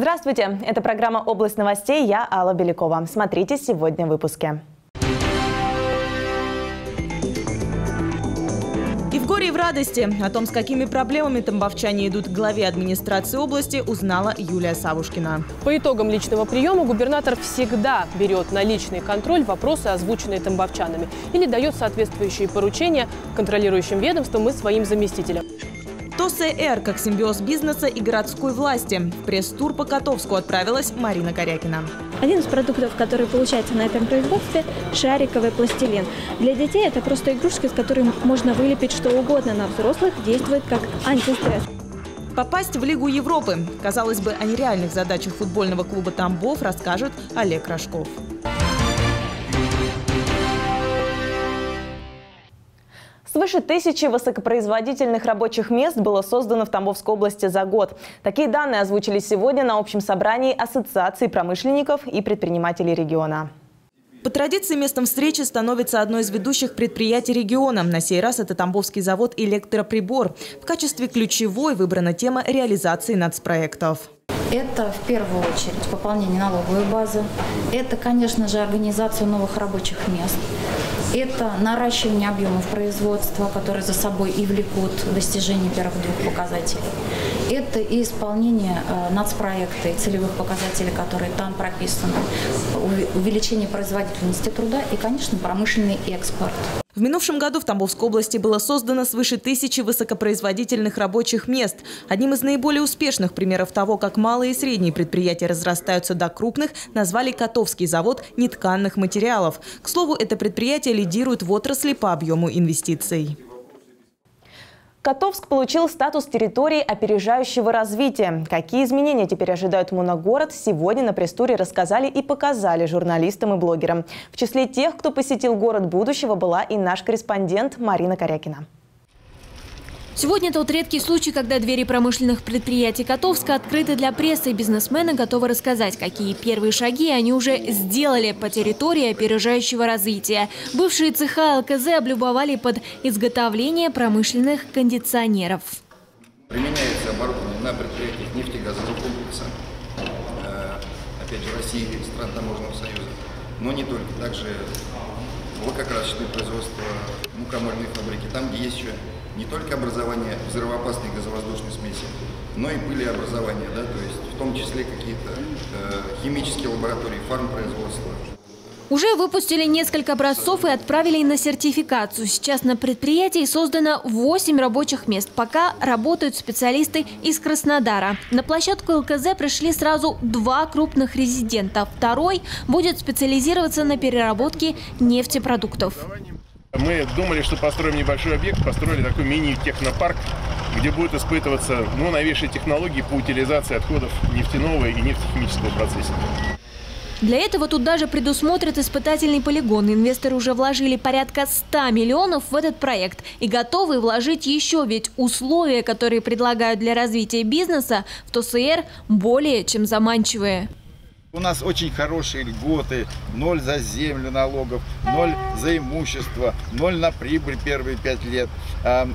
Здравствуйте! Это программа «Область новостей». Я Алла Белякова. Смотрите сегодня в выпуске. И в горе и в радости. О том, с какими проблемами тамбовчане идут к главе администрации области, узнала Юлия Савушкина. По итогам личного приема губернатор всегда берет на личный контроль вопросы, озвученные тамбовчанами, или дает соответствующие поручения контролирующим ведомствам и своим заместителям. ТОСЭР как симбиоз бизнеса и городской власти. В пресс-тур по Котовску отправилась Марина Корякина. Один из продуктов, который получается на этом производстве – шариковый пластилин. Для детей это просто игрушки, с которыми можно вылепить что угодно. На взрослых действует как антистресс. Попасть в Лигу Европы. Казалось бы, о нереальных задачах футбольного клуба «Тамбов» расскажет Олег Рожков. Свыше тысячи высокопроизводительных рабочих мест было создано в Тамбовской области за год. Такие данные озвучили сегодня на общем собрании Ассоциации промышленников и предпринимателей региона. По традиции местом встречи становится одно из ведущих предприятий региона. На сей раз это Тамбовский завод «Электроприбор». В качестве ключевой выбрана тема реализации нацпроектов. Это в первую очередь пополнение налоговой базы. Это, конечно же, организация новых рабочих мест. Это наращивание объемов производства, которые за собой и влекут достижение первых двух показателей. Это и исполнение э, нацпроекта и целевых показателей, которые там прописаны, увеличение производительности труда и, конечно, промышленный экспорт. В минувшем году в Тамбовской области было создано свыше тысячи высокопроизводительных рабочих мест. Одним из наиболее успешных примеров того, как малые и средние предприятия разрастаются до крупных, назвали Котовский завод нетканных материалов. К слову, это предприятие лидирует в отрасли по объему инвестиций. Котовск получил статус территории опережающего развития. Какие изменения теперь ожидают моногород, сегодня на пресс-туре рассказали и показали журналистам и блогерам. В числе тех, кто посетил город будущего, была и наш корреспондент Марина Корякина. Сегодня тот редкий случай, когда двери промышленных предприятий Котовска открыты для прессы, и бизнесмены готовы рассказать, какие первые шаги они уже сделали по территории опережающего развития. Бывшие цеха ЛКЗ облюбовали под изготовление промышленных кондиционеров. Применяется оборудование на предприятиях нефтегазового комплекса, э, опять же, России, стран Таможенного союза, но не только, также лакокрасочное производство, мукомольные фабрики, там, где есть еще не только образование взрывоопасной газовоздушной смеси, но и пылеобразование, да, то есть в том числе какие-то э, химические лаборатории, фармпроизводства. Уже выпустили несколько образцов и отправили на сертификацию. Сейчас на предприятии создано 8 рабочих мест. Пока работают специалисты из Краснодара. На площадку ЛКЗ пришли сразу два крупных резидента. Второй будет специализироваться на переработке нефтепродуктов. Мы думали, что построим небольшой объект, построили такой мини-технопарк, где будут испытываться ну, новейшие технологии по утилизации отходов нефтяного и нефтехимического процесса. Для этого тут даже предусмотрят испытательный полигон. Инвесторы уже вложили порядка 100 миллионов в этот проект и готовы вложить еще, ведь условия, которые предлагают для развития бизнеса в ТОСР, более чем заманчивые. У нас очень хорошие льготы, ноль за землю налогов, ноль за имущество, ноль на прибыль первые пять лет.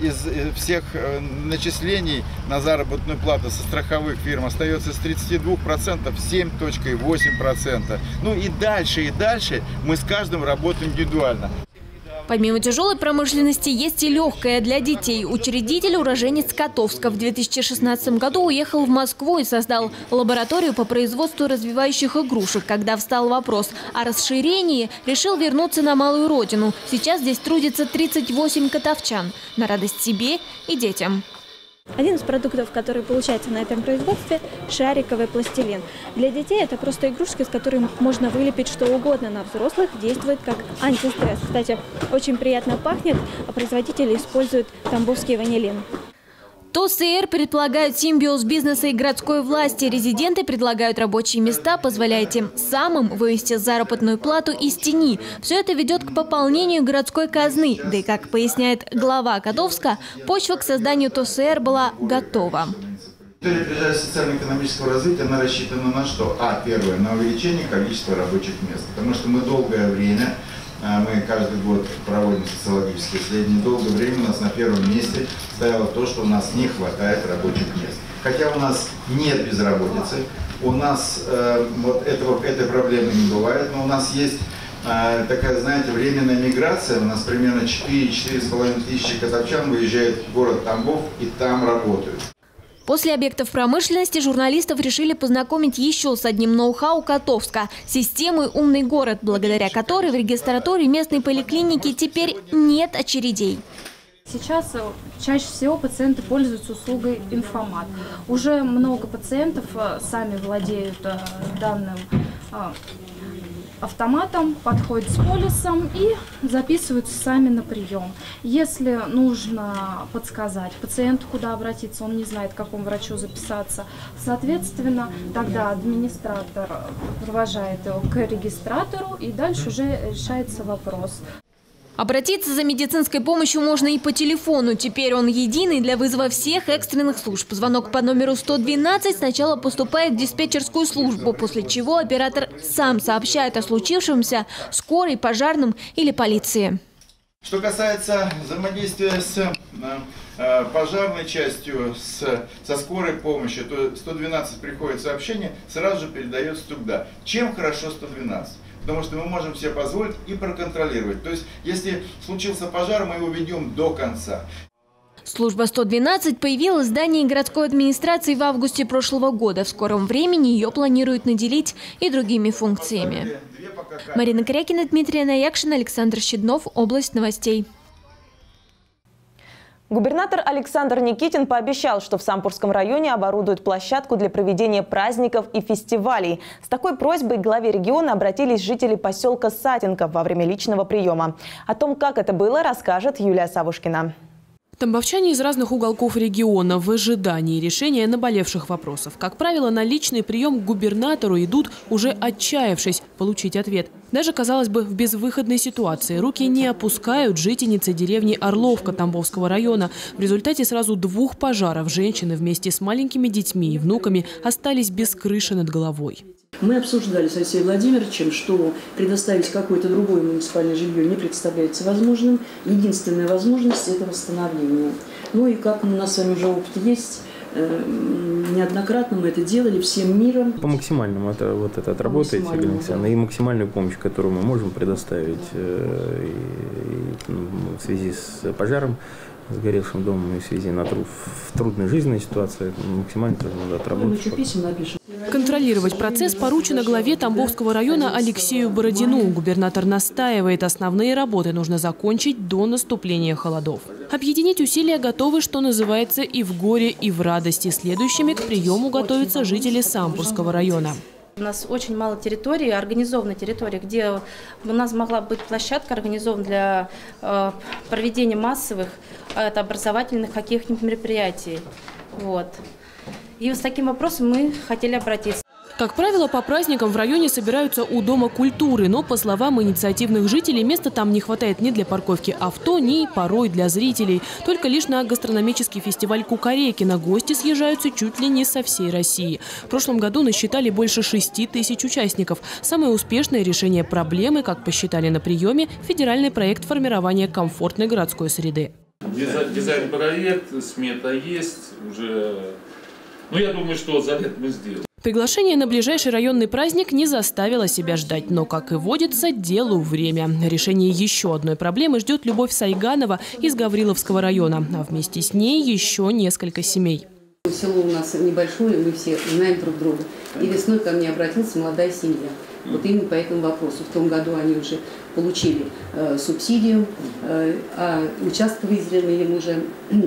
Из э, всех э, начислений на заработную плату со страховых фирм остается с 32% 7,8%. Ну и дальше, и дальше мы с каждым работаем индивидуально. Помимо тяжелой промышленности есть и легкая для детей. Учредитель уроженец Котовска в 2016 году уехал в Москву и создал лабораторию по производству развивающих игрушек. Когда встал вопрос о расширении, решил вернуться на малую родину. Сейчас здесь трудится 38 котовчан. На радость себе и детям. Один из продуктов, который получается на этом производстве – шариковый пластилин. Для детей это просто игрушки, с которыми можно вылепить что угодно. На взрослых действует как антистресс. Кстати, очень приятно пахнет, а производители используют тамбовский ванилин. ТОСР предполагают симбиоз бизнеса и городской власти. Резиденты предлагают рабочие места, позволяя тем самым вывести заработную плату из тени. Все это ведет к пополнению городской казны. Да и, как поясняет глава Кадовска, почва к созданию ТОСР была готова. Опережая социально-экономического развития, она рассчитана на что? А, первое, на увеличение количества рабочих мест. Потому что мы долгое время мы каждый год проводим социологические исследования. Долгое время у нас на первом месте стояло то, что у нас не хватает рабочих мест. хотя у нас нет безработицы, у нас э, вот этого, этой проблемы не бывает, но у нас есть э, такая, знаете, временная миграция. У нас примерно 4-4,5 тысячи катовчан выезжает в город Тамбов и там работают. После объектов промышленности журналистов решили познакомить еще с одним ноу-хау Котовска – системой «Умный город», благодаря которой в регистратуре местной поликлиники теперь нет очередей. Сейчас э, чаще всего пациенты пользуются услугой информат. Уже много пациентов э, сами владеют э, данным автоматом, подходят с полисом и записываются сами на прием. Если нужно подсказать пациенту, куда обратиться, он не знает, к какому врачу записаться, соответственно, тогда администратор провожает его к регистратору и дальше уже решается вопрос. Обратиться за медицинской помощью можно и по телефону. Теперь он единый для вызова всех экстренных служб. Звонок по номеру 112 сначала поступает в диспетчерскую службу, после чего оператор сам сообщает о случившемся скорой, пожарным или полиции. Что касается взаимодействия с э, э, пожарной частью, со скорой помощью, то 112 приходит сообщение, сразу же передается туда. Чем хорошо 112? Потому что мы можем себе позволить и проконтролировать. То есть, если случился пожар, мы его ведем до конца. Служба 112 появилась в здании городской администрации в августе прошлого года. В скором времени ее планируют наделить и другими функциями. Марина Крякина, Дмитрий Наякшин, Александр Щеднов. Область новостей. Губернатор Александр Никитин пообещал, что в Сампурском районе оборудуют площадку для проведения праздников и фестивалей. С такой просьбой к главе региона обратились жители поселка Сатинка во время личного приема. О том, как это было, расскажет Юлия Савушкина. Тамбовчане из разных уголков региона в ожидании решения наболевших вопросов. Как правило, на личный прием к губернатору идут, уже отчаявшись получить ответ. Даже, казалось бы, в безвыходной ситуации руки не опускают жительницы деревни Орловка Тамбовского района. В результате сразу двух пожаров женщины вместе с маленькими детьми и внуками остались без крыши над головой. Мы обсуждали с Алексеем Владимировичем, что предоставить какое-то другое муниципальное жилье не представляется возможным. Единственная возможность – это восстановление. Ну и как у нас с вами уже опыт есть, э, неоднократно мы это делали всем миром. По максимальному это вот это отработаете, Галина Александровна, и максимальную помощь, которую мы можем предоставить э, и, и, ну, в связи с пожаром, сгоревшим домом и в связи на труд, в трудной жизненной ситуации максимально тоже надо отработать. Писем напишем. Контролировать процесс поручено главе Тамбовского района Алексею Бородину. Губернатор настаивает, основные работы нужно закончить до наступления холодов. Объединить усилия готовы, что называется, и в горе, и в радости. Следующими к приему готовятся жители Сампурского района. У нас очень мало территории, организованной территории, где у нас могла быть площадка организована для э, проведения массовых э, это образовательных каких-нибудь мероприятий. Вот. И с таким вопросом мы хотели обратиться. Как правило, по праздникам в районе собираются у Дома культуры, но, по словам инициативных жителей, места там не хватает ни для парковки авто, ни порой для зрителей. Только лишь на гастрономический фестиваль Кукареки на гости съезжаются чуть ли не со всей России. В прошлом году насчитали больше 6 тысяч участников. Самое успешное решение проблемы, как посчитали на приеме, федеральный проект формирования комфортной городской среды. Дизайн-проект, смета есть, уже ну, я думаю, что за лет мы сделаем. Приглашение на ближайший районный праздник не заставило себя ждать, но, как и водится, делу время. Решение еще одной проблемы ждет Любовь Сайганова из Гавриловского района, а вместе с ней еще несколько семей. Село у нас небольшое, мы все знаем друг друга. И весной ко мне обратилась молодая семья. Вот именно по этому вопросу. В том году они уже получили э, субсидию, э, а участок выделенный им уже,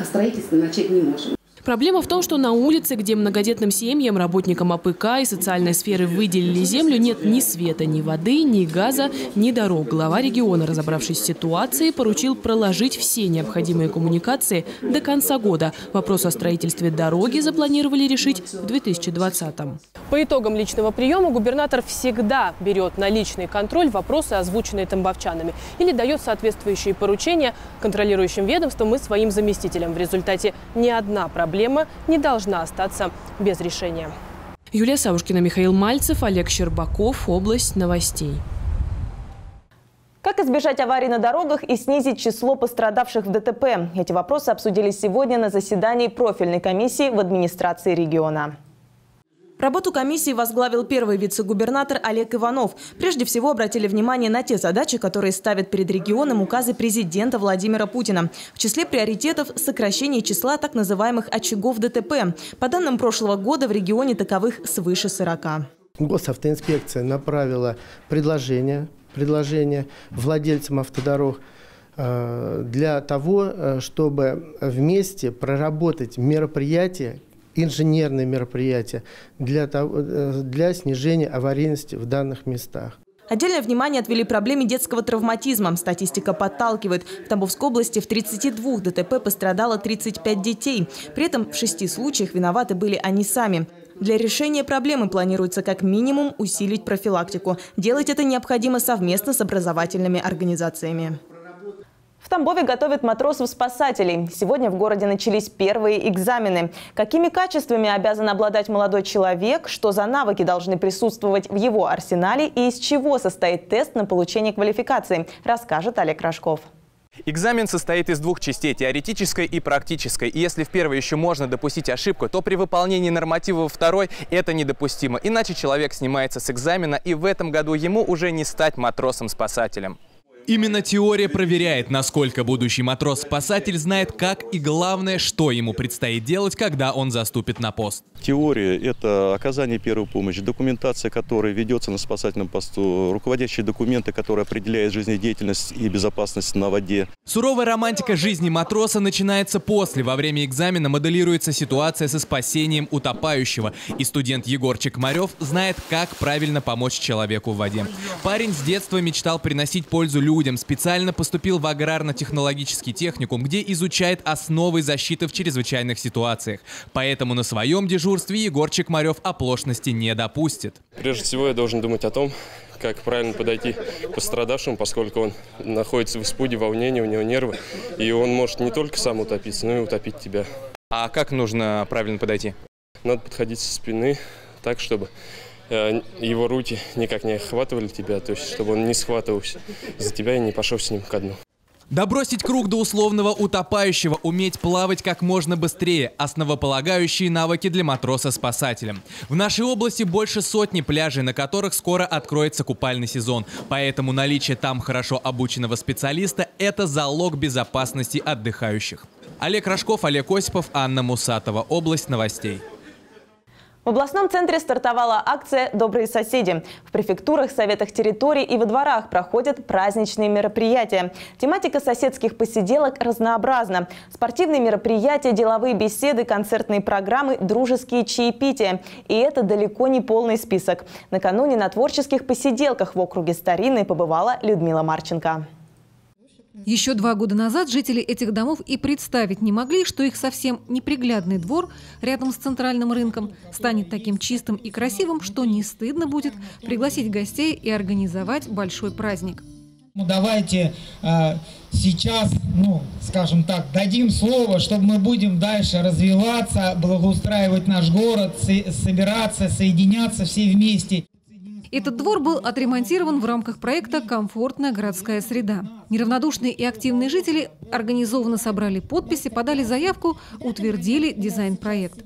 а строительство начать не можем. Проблема в том, что на улице, где многодетным семьям, работникам АПК и социальной сферы выделили землю, нет ни света, ни воды, ни газа, ни дорог. Глава региона, разобравшись с ситуацией, поручил проложить все необходимые коммуникации до конца года. Вопрос о строительстве дороги запланировали решить в 2020-м. По итогам личного приема губернатор всегда берет на личный контроль вопросы, озвученные тамбовчанами, или дает соответствующие поручения контролирующим ведомствам и своим заместителям. В результате ни одна проблема проблема не должна остаться без решения. Юлия Савушкина, Михаил Мальцев, Олег Щербаков. Область новостей. Как избежать аварий на дорогах и снизить число пострадавших в ДТП? Эти вопросы обсудились сегодня на заседании профильной комиссии в администрации региона. Работу комиссии возглавил первый вице-губернатор Олег Иванов. Прежде всего обратили внимание на те задачи, которые ставят перед регионом указы президента Владимира Путина. В числе приоритетов – сокращение числа так называемых очагов ДТП. По данным прошлого года в регионе таковых свыше 40. Госавтоинспекция направила предложение предложение владельцам автодорог э, для того, э, чтобы вместе проработать мероприятия, инженерные мероприятия для, того, э, для снижения аварийности в данных местах. Отдельное внимание отвели проблеме детского травматизма. Статистика подталкивает. В Тамбовской области в 32 ДТП пострадало 35 детей. При этом в шести случаях виноваты были они сами. Для решения проблемы планируется как минимум усилить профилактику. Делать это необходимо совместно с образовательными организациями. В Тамбове готовят матросов-спасателей. Сегодня в городе начались первые экзамены. Какими качествами обязан обладать молодой человек, что за навыки должны присутствовать в его арсенале и из чего состоит тест на получение квалификации, расскажет Олег Рожков. Экзамен состоит из двух частей – теоретической и практической. И если в первой еще можно допустить ошибку, то при выполнении норматива во второй это недопустимо. Иначе человек снимается с экзамена, и в этом году ему уже не стать матросом-спасателем. Именно теория проверяет, насколько будущий матрос-спасатель знает, как и главное, что ему предстоит делать, когда он заступит на пост. Теория – это оказание первой помощи, документация, которая ведется на спасательном посту, руководящие документы, которые определяют жизнедеятельность и безопасность на воде. Суровая романтика жизни матроса начинается после. Во время экзамена моделируется ситуация со спасением утопающего. И студент Егор Чекмарев знает, как правильно помочь человеку в воде. Парень с детства мечтал приносить пользу людям, людям, специально поступил в аграрно-технологический техникум, где изучает основы защиты в чрезвычайных ситуациях. Поэтому на своем дежурстве Егор Чекмарев оплошности не допустит. Прежде всего я должен думать о том, как правильно подойти к пострадавшему, поскольку он находится в испуге, волнении, у него нервы, и он может не только сам утопиться, но и утопить тебя. А как нужно правильно подойти? Надо подходить со спины так, чтобы его руки никак не охватывали тебя, то есть чтобы он не схватывался за тебя и не пошел с ним ко дну. Добросить круг до условного утопающего, уметь плавать как можно быстрее – основополагающие навыки для матроса-спасателя. В нашей области больше сотни пляжей, на которых скоро откроется купальный сезон. Поэтому наличие там хорошо обученного специалиста – это залог безопасности отдыхающих. Олег Рожков, Олег Осипов, Анна Мусатова. Область новостей. В областном центре стартовала акция «Добрые соседи». В префектурах, советах территорий и во дворах проходят праздничные мероприятия. Тематика соседских посиделок разнообразна. Спортивные мероприятия, деловые беседы, концертные программы, дружеские чаепития. И это далеко не полный список. Накануне на творческих посиделках в округе Старинной побывала Людмила Марченко. Еще два года назад жители этих домов и представить не могли, что их совсем неприглядный двор рядом с центральным рынком станет таким чистым и красивым, что не стыдно будет пригласить гостей и организовать большой праздник. Ну, давайте э, сейчас, ну, скажем так, дадим слово, чтобы мы будем дальше развиваться, благоустраивать наш город, собираться, соединяться все вместе. Этот двор был отремонтирован в рамках проекта «Комфортная городская среда». Неравнодушные и активные жители организованно собрали подписи, подали заявку, утвердили дизайн-проект.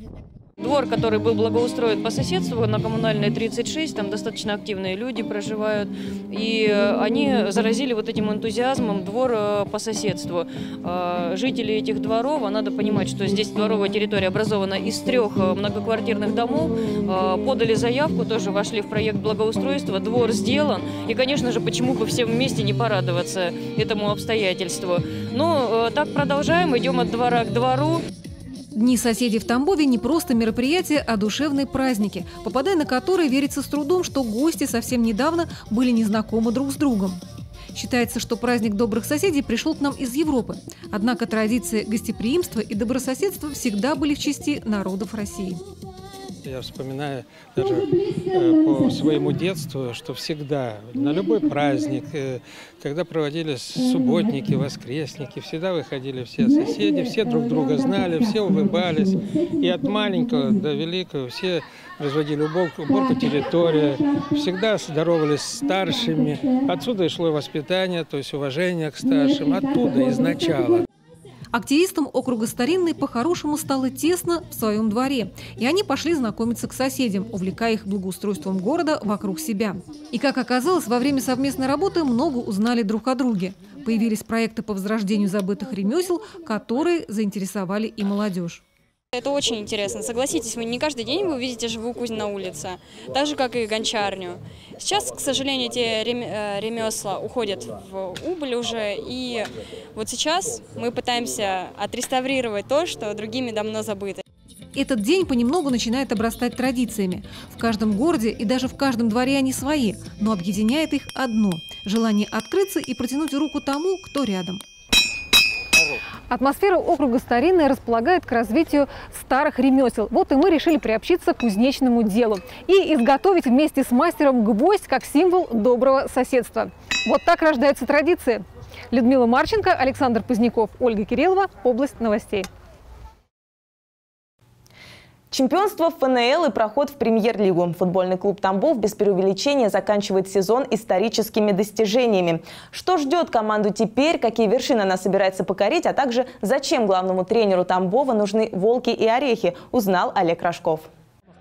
Двор, который был благоустроен по соседству на коммунальной 36, там достаточно активные люди проживают, и э, они заразили вот этим энтузиазмом двор э, по соседству. А, жители этих дворов, а надо понимать, что здесь дворовая территория образована из трех э, многоквартирных домов, а, подали заявку, тоже вошли в проект благоустройства, двор сделан, и, конечно же, почему бы всем вместе не порадоваться этому обстоятельству. Ну, так продолжаем, идем от двора к двору. Дни соседей в Тамбове не просто мероприятия, а душевные праздники, попадая на которые верится с трудом, что гости совсем недавно были незнакомы друг с другом. Считается, что праздник добрых соседей пришел к нам из Европы. Однако традиции гостеприимства и добрососедства всегда были в части народов России. Я вспоминаю даже э, по своему детству, что всегда на любой праздник, э, когда проводились субботники, воскресники, всегда выходили все соседи, все друг друга знали, все улыбались. И от маленького до великого все производили уборку, уборку территории, всегда здоровались старшими. Отсюда и шло воспитание, то есть уважение к старшим, оттуда, из начала. Активистам округа Старинный по-хорошему стало тесно в своем дворе. И они пошли знакомиться к соседям, увлекая их благоустройством города вокруг себя. И, как оказалось, во время совместной работы много узнали друг о друге. Появились проекты по возрождению забытых ремесел, которые заинтересовали и молодежь. Это очень интересно. Согласитесь, вы не каждый день вы увидите живую кузню на улице, так же, как и гончарню. Сейчас, к сожалению, эти э, ремесла уходят в убыль уже, и вот сейчас мы пытаемся отреставрировать то, что другими давно забыто. Этот день понемногу начинает обрастать традициями. В каждом городе и даже в каждом дворе они свои, но объединяет их одно – желание открыться и протянуть руку тому, кто рядом. Атмосфера округа Старинная располагает к развитию старых ремесел. Вот и мы решили приобщиться к кузнечному делу и изготовить вместе с мастером гвоздь как символ доброго соседства. Вот так рождаются традиции. Людмила Марченко, Александр Поздняков, Ольга Кириллова. Область новостей. Чемпионство ФНЛ и проход в премьер-лигу. Футбольный клуб «Тамбов» без преувеличения заканчивает сезон историческими достижениями. Что ждет команду теперь, какие вершины она собирается покорить, а также зачем главному тренеру Тамбова нужны волки и орехи, узнал Олег Рожков.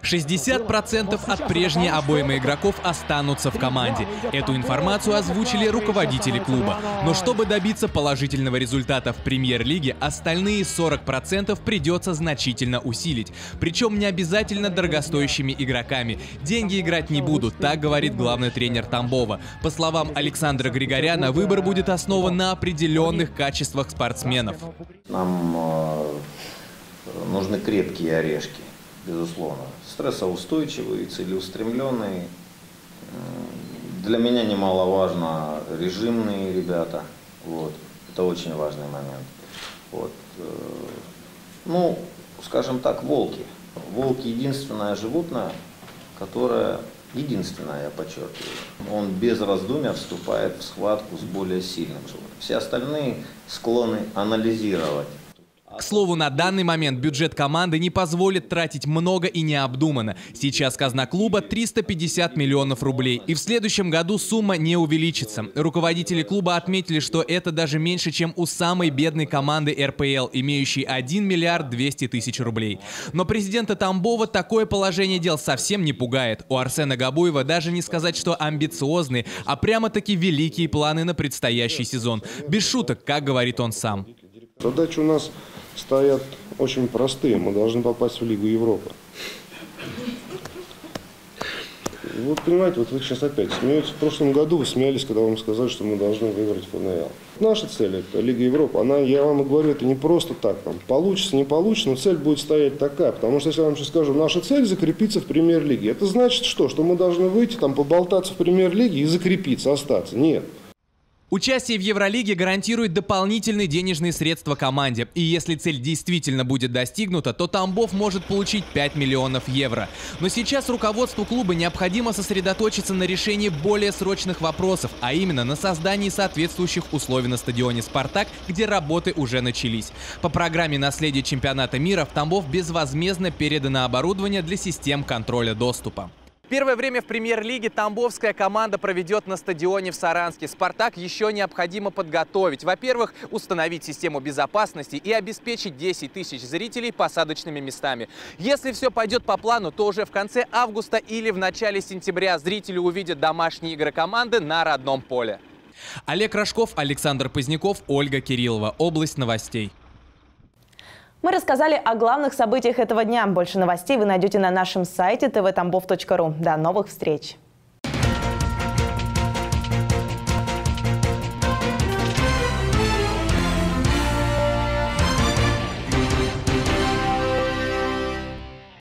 60% от прежней обоймы игроков останутся в команде. Эту информацию озвучили руководители клуба. Но чтобы добиться положительного результата в премьер-лиге, остальные 40% придется значительно усилить. Причем не обязательно дорогостоящими игроками. Деньги играть не будут, так говорит главный тренер Тамбова. По словам Александра Григоряна, выбор будет основан на определенных качествах спортсменов. Нам э, нужны крепкие орешки безусловно. Стрессоустойчивый, целеустремленный. Для меня немаловажно режимные ребята. Вот. Это очень важный момент. Вот. Э, ну, скажем так, волки. Волки единственное животное, которое, единственное, я подчеркиваю, он без раздумья вступает в схватку с более сильным животным. Все остальные склонны анализировать к слову, на данный момент бюджет команды не позволит тратить много и необдуманно. Сейчас казна клуба 350 миллионов рублей. И в следующем году сумма не увеличится. Руководители клуба отметили, что это даже меньше, чем у самой бедной команды РПЛ, имеющей 1 миллиард 200 тысяч рублей. Но президента Тамбова такое положение дел совсем не пугает. У Арсена Габуева даже не сказать, что амбициозные, а прямо-таки великие планы на предстоящий сезон. Без шуток, как говорит он сам. Задача у нас стоят очень простые. Мы должны попасть в Лигу Европы. Вот понимаете, вот вы сейчас опять смеетесь. В прошлом году вы смеялись, когда вам сказали, что мы должны выиграть ФНЛ. Наша цель это Лига Европы. Она, я вам и говорю, это не просто так. Там, получится, не получится, но цель будет стоять такая. Потому что если я вам сейчас скажу, наша цель закрепиться в премьер-лиге. Это значит что? Что мы должны выйти, там, поболтаться в премьер-лиге и закрепиться, остаться. Нет. Участие в Евролиге гарантирует дополнительные денежные средства команде. И если цель действительно будет достигнута, то Тамбов может получить 5 миллионов евро. Но сейчас руководству клуба необходимо сосредоточиться на решении более срочных вопросов, а именно на создании соответствующих условий на стадионе «Спартак», где работы уже начались. По программе наследия чемпионата мира в Тамбов безвозмездно передано оборудование для систем контроля доступа. Первое время в премьер-лиге тамбовская команда проведет на стадионе в Саранске. «Спартак» еще необходимо подготовить. Во-первых, установить систему безопасности и обеспечить 10 тысяч зрителей посадочными местами. Если все пойдет по плану, то уже в конце августа или в начале сентября зрители увидят домашние игры команды на родном поле. Олег Рожков, Александр Поздняков, Ольга Кириллова. Область новостей. Мы рассказали о главных событиях этого дня. Больше новостей вы найдете на нашем сайте tvtambov.ru. До новых встреч!